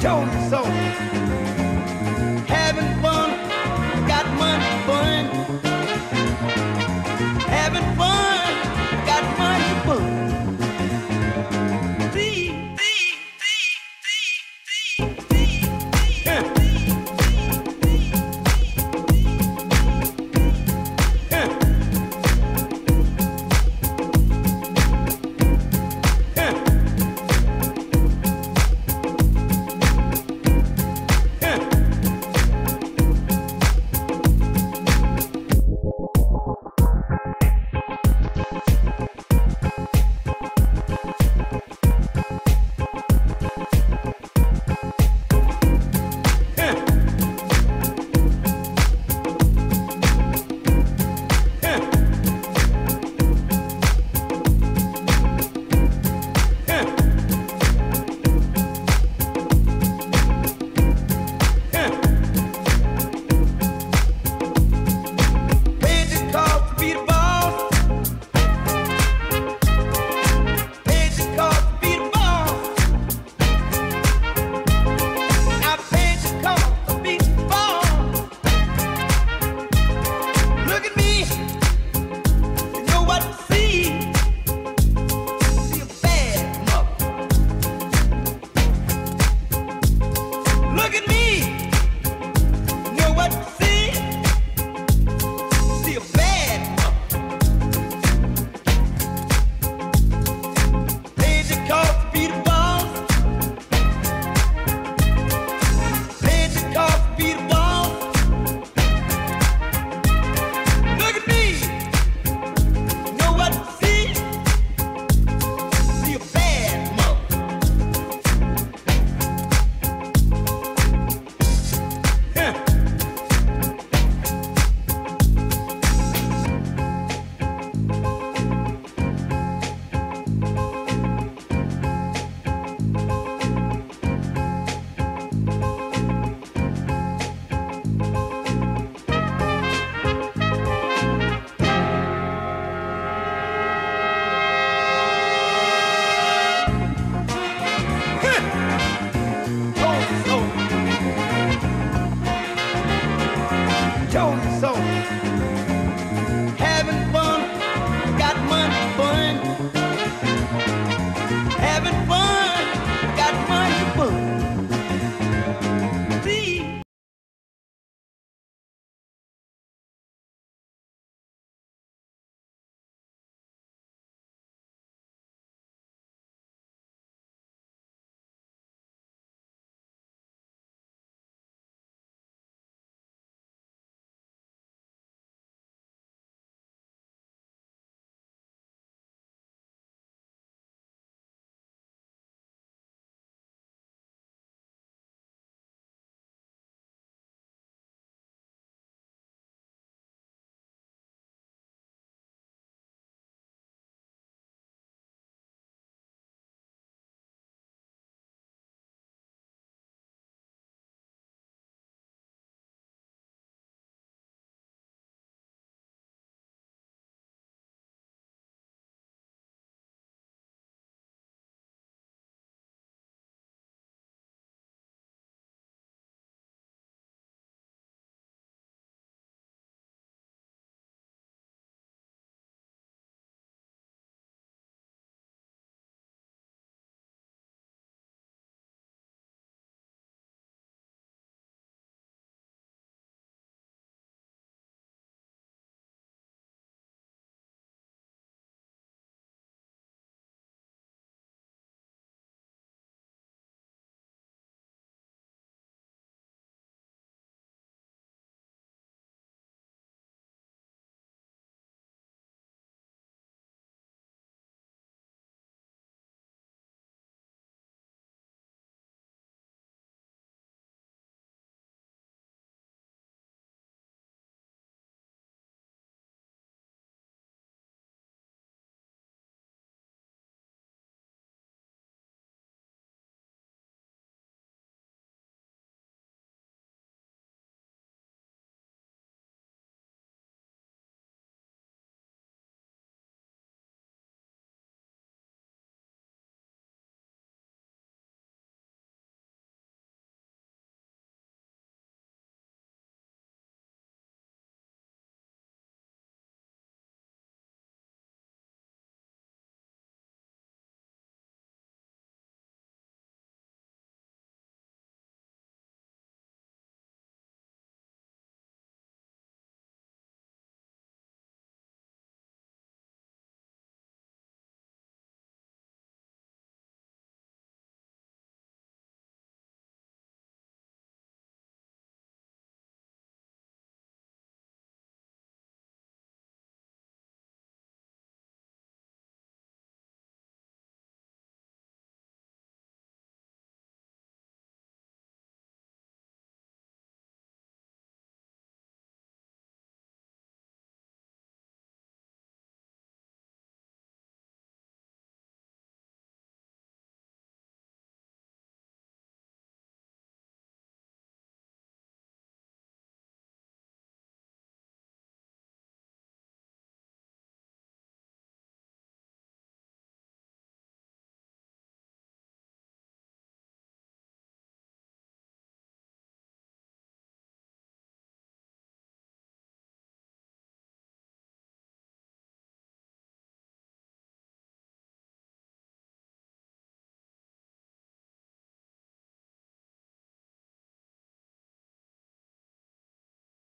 told you so.